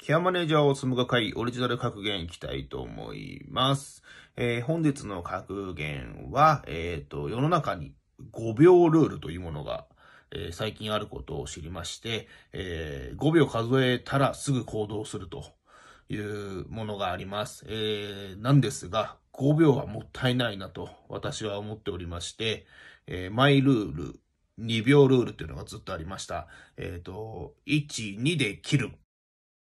ケアマネージャーを積むが会オリジナル格言いきたいと思います。えー本日の格言は、えっ、と、世の中に5秒ルールというものが、えー最近あることを知りまして、え5秒数えたらすぐ行動するというものがあります。えなんですが、5秒はもったいないなと私は思っておりまして、えマイルール、2秒ルールっていうのがずっとありました。えっ、と、1、2で切る。